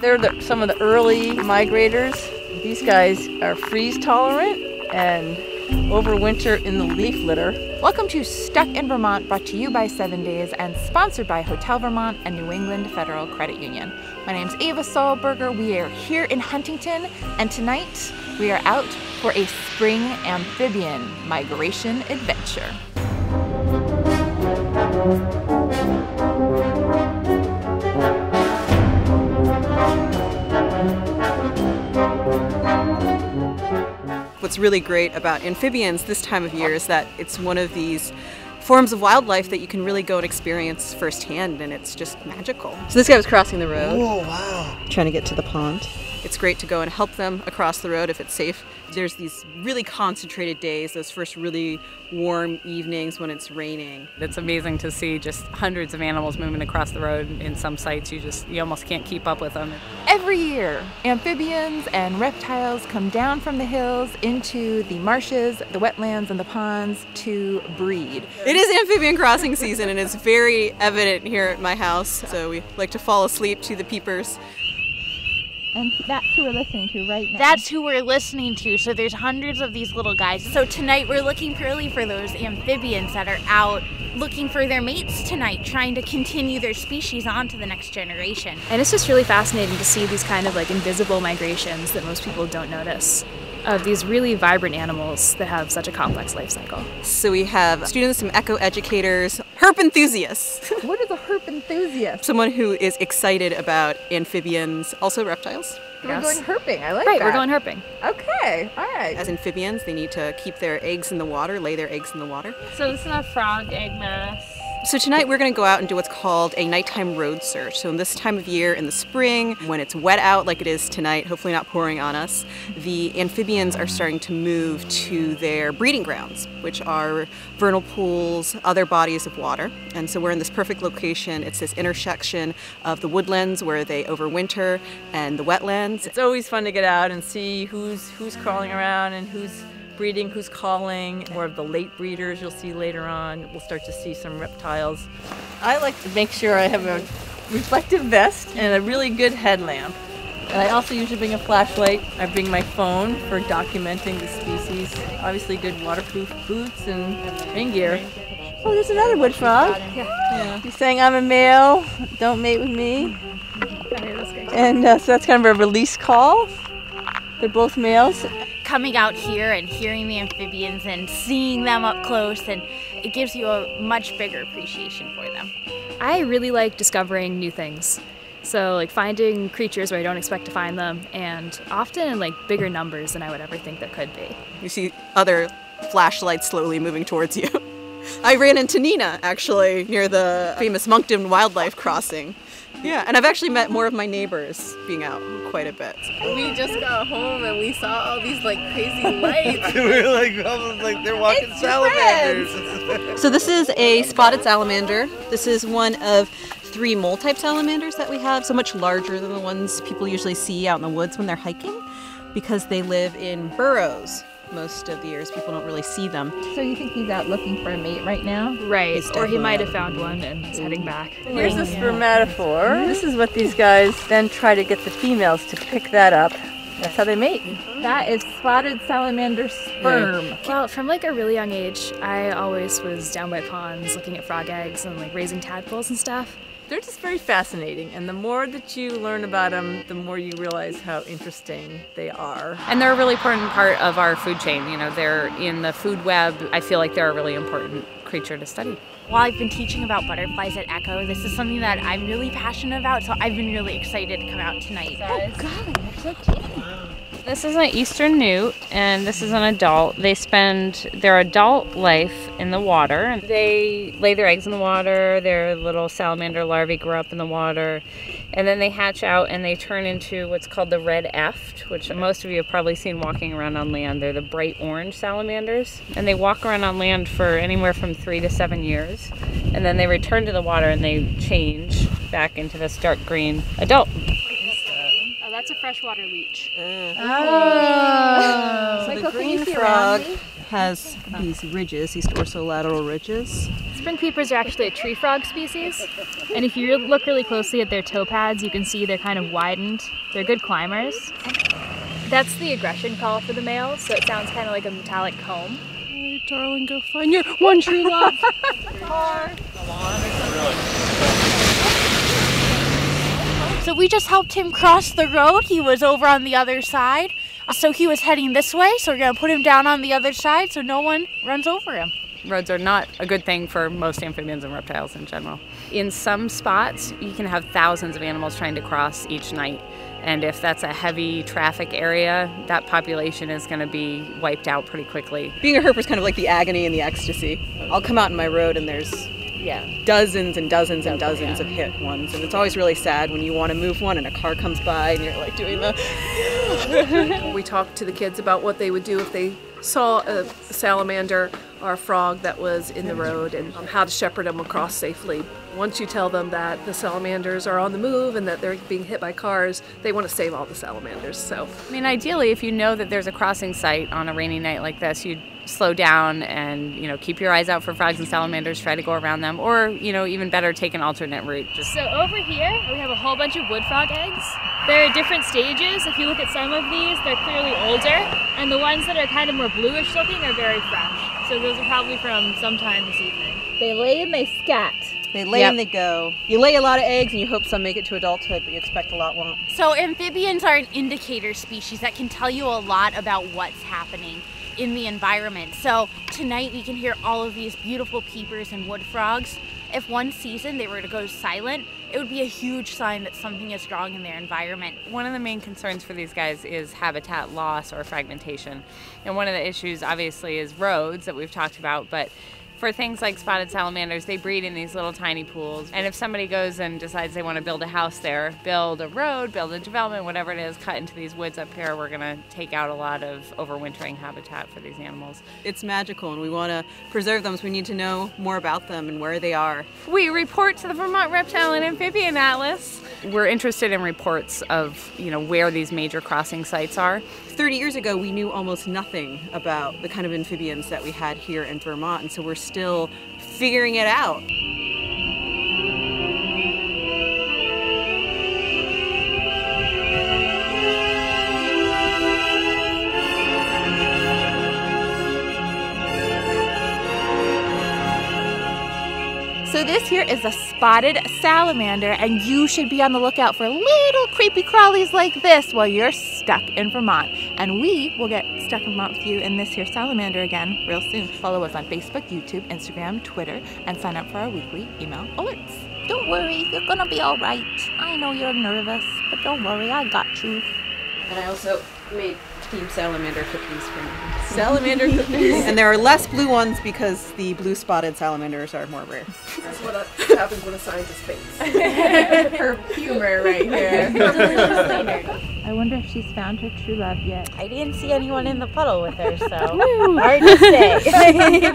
They're the, some of the early migrators. These guys are freeze tolerant and overwinter in the leaf litter. Welcome to Stuck in Vermont, brought to you by Seven Days and sponsored by Hotel Vermont and New England Federal Credit Union. My name's Eva Sollberger. We are here in Huntington, and tonight we are out for a spring amphibian migration adventure. What's really great about amphibians this time of year is that it's one of these forms of wildlife that you can really go and experience firsthand, and it's just magical. So this guy was crossing the road. Oh, wow. Trying to get to the pond. It's great to go and help them across the road if it's safe. There's these really concentrated days, those first really warm evenings when it's raining. It's amazing to see just hundreds of animals moving across the road in some sites. You just you almost can't keep up with them. Every year, amphibians and reptiles come down from the hills into the marshes, the wetlands, and the ponds to breed. It is amphibian crossing season and it's very evident here at my house. So we like to fall asleep to the peepers. And that's who we're listening to right now. That's who we're listening to. So there's hundreds of these little guys. So tonight we're looking purely for those amphibians that are out looking for their mates tonight, trying to continue their species on to the next generation. And it's just really fascinating to see these kind of like invisible migrations that most people don't notice of these really vibrant animals that have such a complex life cycle. So we have students, some eco educators, herp enthusiasts. what is a herp enthusiast? Someone who is excited about amphibians, also reptiles. We're going herping. I like Right, that. we're going herping. Okay, all right. As amphibians, they need to keep their eggs in the water, lay their eggs in the water. So this is a frog egg mass. So tonight we're going to go out and do what's called a nighttime road search. So in this time of year in the spring, when it's wet out like it is tonight, hopefully not pouring on us, the amphibians are starting to move to their breeding grounds, which are vernal pools, other bodies of water. And so we're in this perfect location. It's this intersection of the woodlands where they overwinter and the wetlands. It's always fun to get out and see who's who's crawling around and who's breeding, who's calling. More of the late breeders you'll see later on. We'll start to see some reptiles. I like to make sure I have a reflective vest and a really good headlamp. And I also usually bring a flashlight. I bring my phone for documenting the species. Obviously good waterproof boots and rain gear. Oh, there's another wood frog. Yeah. He's saying I'm a male, don't mate with me. And uh, so that's kind of a release call. They're both males. Coming out here and hearing the amphibians and seeing them up close, and it gives you a much bigger appreciation for them. I really like discovering new things. So, like finding creatures where I don't expect to find them, and often in like bigger numbers than I would ever think there could be. You see other flashlights slowly moving towards you. I ran into Nina actually near the famous Monkton Wildlife Crossing. Yeah, and I've actually met more of my neighbors being out quite a bit. We just got home and we saw all these like crazy lights. we were like, almost like they're walking salamanders. So this is a spotted salamander. This is one of three mole-type salamanders that we have, so much larger than the ones people usually see out in the woods when they're hiking because they live in burrows most of the years. People don't really see them. So you think he's out looking for a mate right now? Right. Or he might have found one and is heading back. Here's a spermatophore. Mm-hmm. This is what these guys then try to get the females to pick that up. That's how they mate. That is spotted salamander sperm. Well, from like a really young age, I always was down by ponds looking at frog eggs and like raising tadpoles and stuff. They're just very fascinating, and the more that you learn about them, the more you realize how interesting they are. And they're a really important part of our food chain. You know, they're in the food web. I feel like they're a really important creature to study. While I've been teaching about butterflies at Echo, this is something that I'm really passionate about, so I've been really excited to come out tonight. This is an eastern newt, and this is an adult. They spend their adult life in the water. They lay their eggs in the water. Their little salamander larvae grow up in the water, and then they hatch out and they turn into what's called the red eft, which most of you have probably seen walking around on land. They're the bright orange salamanders, and they walk around on land for anywhere from three to seven years, and then they return to the water and they change back into this dark green adult. That's a freshwater leech. Uh-huh. Oh. So the Michael, can you green frog has these ridges, these dorsolateral ridges. Spring peepers are actually a tree frog species, and if you look really closely at their toe pads, you can see they're kind of widened. They're good climbers. That's the aggression call for the males, so it sounds kind of like a metallic comb. Hey, darling, go find your one true love. So we just helped him cross the road. He was over on the other side. Uh, so he was heading this way. So we're going to put him down on the other side so no one runs over him. Roads are not a good thing for most amphibians and reptiles in general. In some spots, you can have thousands of animals trying to cross each night. And if that's a heavy traffic area, that population is going to be wiped out pretty quickly. Being a herper is kind of like the agony and the ecstasy. I'll come out in my road and there's Yeah. dozens and dozens and dozens of hit ones, and it's always really sad when you want to move one and a car comes by and you're like doing the. we talked to the kids about what they would do if they saw a salamander or a frog that was in the road and um, how to shepherd them across safely. Once you tell them that the salamanders are on the move and that they're being hit by cars, they want to save all the salamanders. So I mean, ideally, if you know that there's a crossing site on a rainy night like this, you'd slow down and you know keep your eyes out for frogs and salamanders. Try to go around them, or you know even better, take an alternate route. Just So over here, we have a whole bunch of wood frog eggs. They're at different stages. If you look at some of these, they're clearly older, and the ones that are kind of more bluish looking are very fresh. So those are probably from sometime this evening. They lay and they scat. They lay Yep. and they go. You lay a lot of eggs and you hope some make it to adulthood, but you expect a lot won't. So amphibians are an indicator species that can tell you a lot about what's happening in the environment. So tonight we can hear all of these beautiful peepers and wood frogs. If one season they were to go silent, it would be a huge sign that something is wrong in their environment. One of the main concerns for these guys is habitat loss or fragmentation. And one of the issues, obviously, is roads that we've talked about, but for things like spotted salamanders, they breed in these little tiny pools. And if somebody goes and decides they want to build a house there, build a road, build a development, whatever it is, cut into these woods up here, we're going to take out a lot of overwintering habitat for these animals. It's magical and we want to preserve them, so we need to know more about them and where they are. We report to the Vermont Reptile and Amphibian Atlas. We're interested in reports of, you know, where these major crossing sites are. 30 years ago, we knew almost nothing about the kind of amphibians that we had here in Vermont, and so we're still figuring it out. So this here is a spotted salamander, and you should be on the lookout for little creepy crawlies like this while you're stuck in Vermont. And we will get stuck in Vermont with you in this here salamander again real soon. Follow us on Facebook, YouTube, Instagram, Twitter, and sign up for our weekly email alerts. Don't worry, you're gonna be all right. I know you're nervous, but don't worry, I got you. And I also made team salamander cookies for me. Salamander cookies. and there are less blue ones because the blue spotted salamanders are more rare. that's what happens when a scientist thinks. Her humor right here. I wonder if she's found her true love yet. I didn't see anyone in the puddle with her, so hard to say.